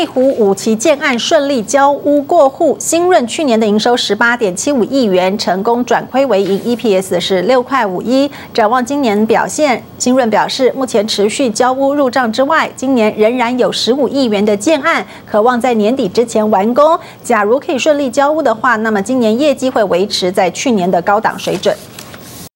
内湖五期建案顺利交屋过户，新润去年的营收十八点七五亿元，成功转亏为盈，EPS 是六块五一。展望今年表现，新润表示，目前持续交屋入账之外，今年仍然有十五亿元的建案，渴望在年底之前完工。假如可以顺利交屋的话，那么今年业绩会维持在去年的高档水准。